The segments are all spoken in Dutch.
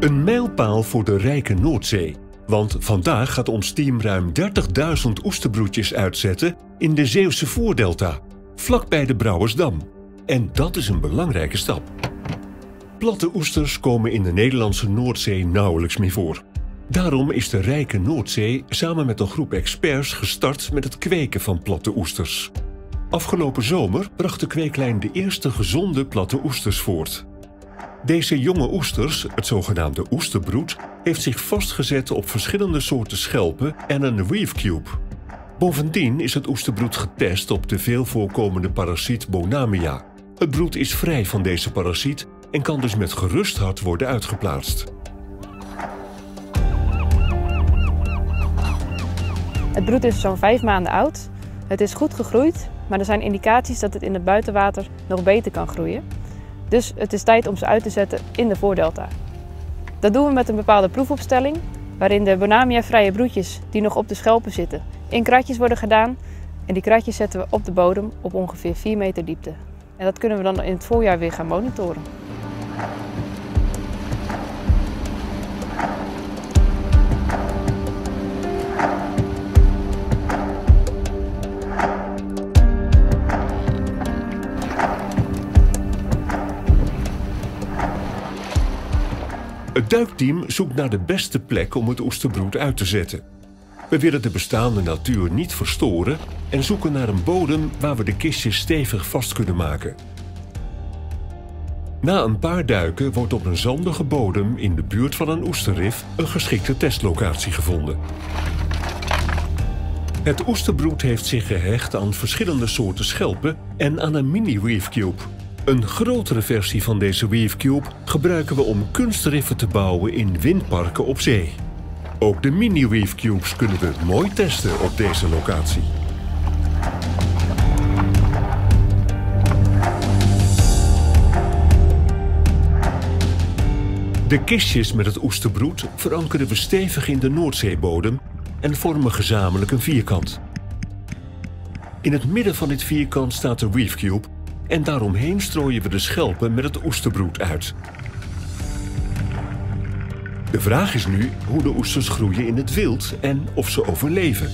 Een mijlpaal voor de rijke Noordzee. Want vandaag gaat ons team ruim 30.000 oesterbroedjes uitzetten in de Zeeuwse Voordelta, vlakbij de Brouwersdam. En dat is een belangrijke stap. Platte oesters komen in de Nederlandse Noordzee nauwelijks meer voor. Daarom is de rijke Noordzee samen met een groep experts gestart met het kweken van platte oesters. Afgelopen zomer bracht de kweeklijn de eerste gezonde platte oesters voort. Deze jonge oesters, het zogenaamde oesterbroed, heeft zich vastgezet op verschillende soorten schelpen en een reef cube. Bovendien is het oesterbroed getest op de veel voorkomende parasiet Bonamia. Het broed is vrij van deze parasiet en kan dus met gerust hart worden uitgeplaatst. Het broed is zo'n vijf maanden oud. Het is goed gegroeid, maar er zijn indicaties dat het in het buitenwater nog beter kan groeien. Dus het is tijd om ze uit te zetten in de voordelta. Dat doen we met een bepaalde proefopstelling, waarin de Bonamia-vrije broedjes die nog op de schelpen zitten, in kratjes worden gedaan. En die kratjes zetten we op de bodem op ongeveer 4 meter diepte. En dat kunnen we dan in het voorjaar weer gaan monitoren. Het duikteam zoekt naar de beste plek om het oesterbroed uit te zetten. We willen de bestaande natuur niet verstoren en zoeken naar een bodem waar we de kistjes stevig vast kunnen maken. Na een paar duiken wordt op een zandige bodem in de buurt van een oesterrif een geschikte testlocatie gevonden. Het oesterbroed heeft zich gehecht aan verschillende soorten schelpen en aan een mini reef cube. Een grotere versie van deze Weave Cube gebruiken we om kunstriffen te bouwen in windparken op zee. Ook de mini Weave Cubes kunnen we mooi testen op deze locatie. De kistjes met het oesterbroed verankeren we stevig in de Noordzeebodem en vormen gezamenlijk een vierkant. In het midden van dit vierkant staat de Weave Cube en daaromheen strooien we de schelpen met het oesterbroed uit. De vraag is nu hoe de oesters groeien in het wild en of ze overleven.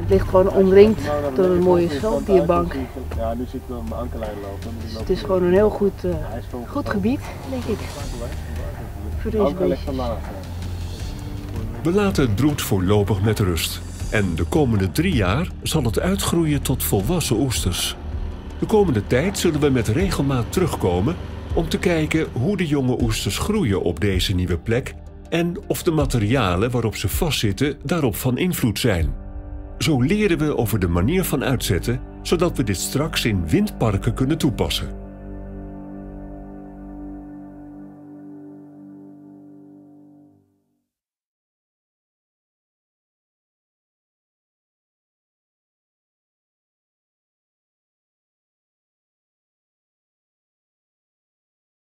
Het ligt gewoon omringd door een mooie schelpdierbank. Ja, nu zit ik op mijn ankerlijn lopen. Dus het is gewoon een heel goed, uh, goed gebied, denk ik We laten het broed voorlopig met rust. En de komende drie jaar zal het uitgroeien tot volwassen oesters. De komende tijd zullen we met regelmaat terugkomen om te kijken hoe de jonge oesters groeien op deze nieuwe plek en of de materialen waarop ze vastzitten daarop van invloed zijn. Zo leren we over de manier van uitzetten, zodat we dit straks in windparken kunnen toepassen.